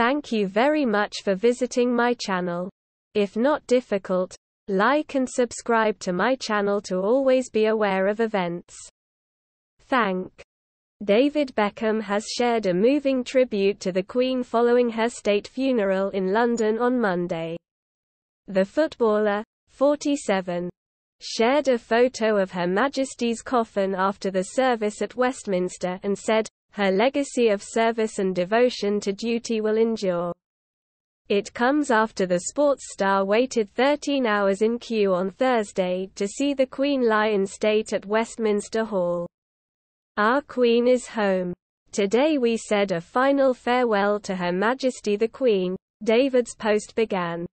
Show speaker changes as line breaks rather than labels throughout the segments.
Thank you very much for visiting my channel. If not difficult, like and subscribe to my channel to always be aware of events. Thank. David Beckham has shared a moving tribute to the Queen following her state funeral in London on Monday. The footballer, 47, shared a photo of Her Majesty's coffin after the service at Westminster and said, her legacy of service and devotion to duty will endure. It comes after the sports star waited 13 hours in queue on Thursday to see the Queen lie in state at Westminster Hall. Our Queen is home. Today we said a final farewell to Her Majesty the Queen, David's post began.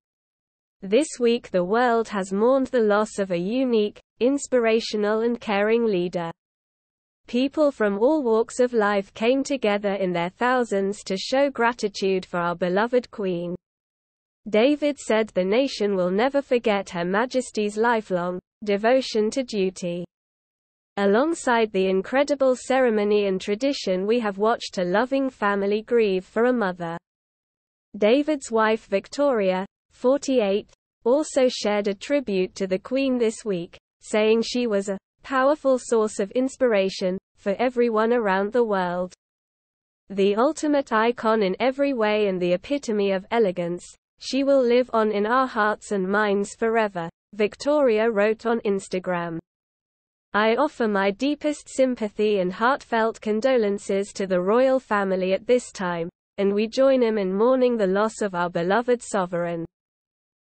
This week the world has mourned the loss of a unique, inspirational and caring leader. People from all walks of life came together in their thousands to show gratitude for our beloved Queen. David said the nation will never forget Her Majesty's lifelong devotion to duty. Alongside the incredible ceremony and tradition we have watched a loving family grieve for a mother. David's wife Victoria, 48, also shared a tribute to the Queen this week, saying she was a powerful source of inspiration for everyone around the world. The ultimate icon in every way and the epitome of elegance, she will live on in our hearts and minds forever, Victoria wrote on Instagram. I offer my deepest sympathy and heartfelt condolences to the royal family at this time, and we join them in mourning the loss of our beloved sovereign.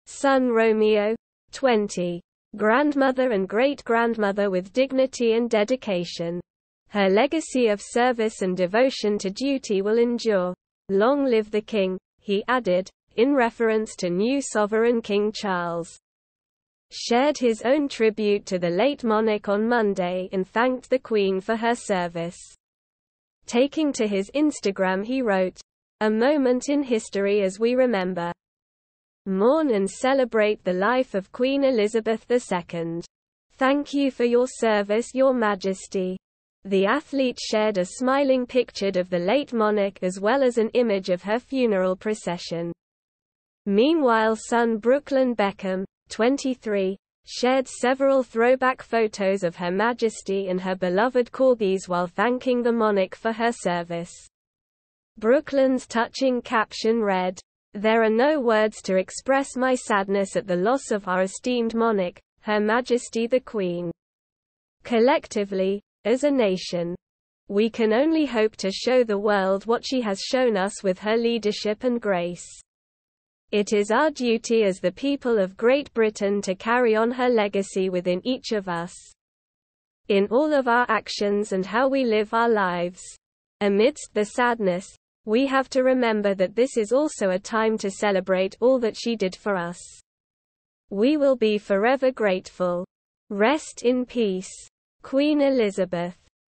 Son Romeo, 20. Grandmother and great-grandmother with dignity and dedication. Her legacy of service and devotion to duty will endure. Long live the king, he added, in reference to new sovereign King Charles. Shared his own tribute to the late monarch on Monday and thanked the Queen for her service. Taking to his Instagram he wrote, A moment in history as we remember. Mourn and celebrate the life of Queen Elizabeth II. Thank you for your service your majesty. The athlete shared a smiling picture of the late monarch as well as an image of her funeral procession. Meanwhile son Brooklyn Beckham, 23, shared several throwback photos of Her Majesty and her beloved corgis while thanking the monarch for her service. Brooklyn's touching caption read, There are no words to express my sadness at the loss of our esteemed monarch, Her Majesty the Queen. Collectively, as a nation, we can only hope to show the world what she has shown us with her leadership and grace. It is our duty as the people of Great Britain to carry on her legacy within each of us. In all of our actions and how we live our lives. Amidst the sadness, we have to remember that this is also a time to celebrate all that she did for us. We will be forever grateful. Rest in peace. Queen Elizabeth